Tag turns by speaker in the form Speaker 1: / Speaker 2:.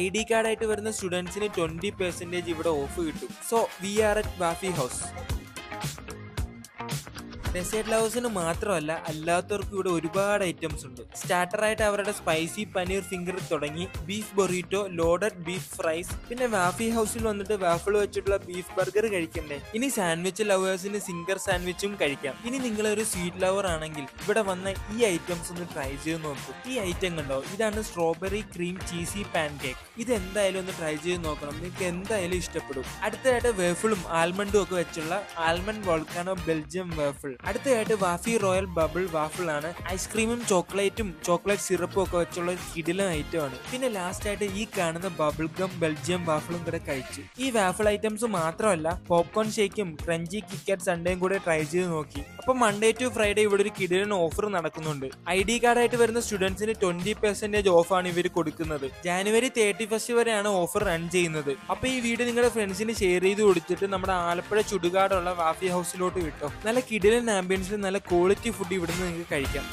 Speaker 1: I D കാർഡായിട്ട് വരുന്ന സ്റ്റുഡൻസിന് ട്വന്റി പെർസെന്റേജ് ഇവിടെ ഓഫ് കിട്ടും. So we are at Waffy House dessert ലവേഴ്സിന് മാത്രമല്ല അല്ലാത്തവർക്കും ഇവിടെ ഒരുപാട് ഐറ്റംസ് ഉണ്ട്. സ്റ്റാർട്ടറായിട്ട് അവരുടെ സ്പൈസി പനീർ ഫിംഗർ തുടങ്ങി beef burrito loaded beef fries പിന്നെ വാഫി ഹൗസിൽ വന്നിട്ട് വാഫിൾ വെച്ചിട്ടുള്ള ബീഫ് ബർഗർ കഴിക്കണ്ടേ? ഇനി സാൻഡ്വിച്ച് ലവേഴ്സിന് സിംഗർ സാൻഡ്വിച്ചും കഴിക്കാം. ഇനി നിങ്ങൾ ഒരു സ്വീറ്റ് ലവർ ആണെങ്കിൽ ഇവിടെ വന്ന ഈ ഐറ്റംസ് ഒന്ന് ട്രൈ ചെയ്ത് നോക്കൂ. ഈ ഐറ്റം കണ്ടോ? ഇതാണ് strawberry cream cheesy pancake ഇത് എന്തായാലും ഒന്ന് ട്രൈ ചെയ്ത് നോക്കണം. നിങ്ങൾക്ക് എന്തായാലും ഇഷ്ടപ്പെടും. അടുത്തതായിട്ട് വേഫിളും ആൽമണ്ടും ഒക്കെ വെച്ചുള്ള ആൽമണ്ട് വോൾക്കാനോ ബെൽജിയം വേഫിൾ അടുത്തതായിട്ട് വാഫി റോയൽ ബബിൾ വാഫിൾ ആണ് ഐസ്ക്രീമും ചോക്ലേറ്റും ചോക്ലേറ്റ് സിറപ്പും ഒക്കെ വെച്ചുള്ള ഒരു കിടിലൻ ഐറ്റം ആണ്. പിന്നെ ലാസ്റ്റ് ആയിട്ട് ഈ കാണുന്ന ബബിൾ ഗം ബെൽജിയം വാഫിളും കൂടെ കഴിച്ചു. ഈ വാഫിൾ ഐറ്റംസ് മാത്രമല്ല പോപ്കോൺ ഷേക്കും ക്രഞ്ചി കിക്കറ്റ് സൺഡേയും കൂടെ ട്രൈ ചെയ്ത് നോക്കി. അപ്പൊ മൺഡേ ടു ഫ്രൈഡേ ഇവിടെ ഒരു കിടിലൻ ഓഫർ നടക്കുന്നുണ്ട്. ഐ ഡി കാർഡ് ആയിട്ട് വരുന്ന സ്റ്റുഡൻസിന് ട്വന്റി പെർസെന്റേജ് ഓഫ് ആണ് ഇവർ കൊടുക്കുന്നത്. ജാനുവരി തേർട്ടി ഫസ്റ്റ് വരെയാണ് ഓഫർ റൺ ചെയ്യുന്നത്. അപ്പൊ ഈ വീഡിയോ നിങ്ങളുടെ ഫ്രണ്ട്സിന് ഷെയർ ചെയ്ത് കൊടുത്തിട്ട് നമ്മുടെ ആലപ്പുഴ ചുടുകാടുള്ള വാഫി ഹൗസിലോട്ട് വിട്ടോ. നല്ല കിടിലൻ ആംബിയൻസിൽ നല്ല ക്വാളിറ്റി ഫുഡ് ഇവിടുന്ന് നിങ്ങൾക്ക് കഴിക്കാം.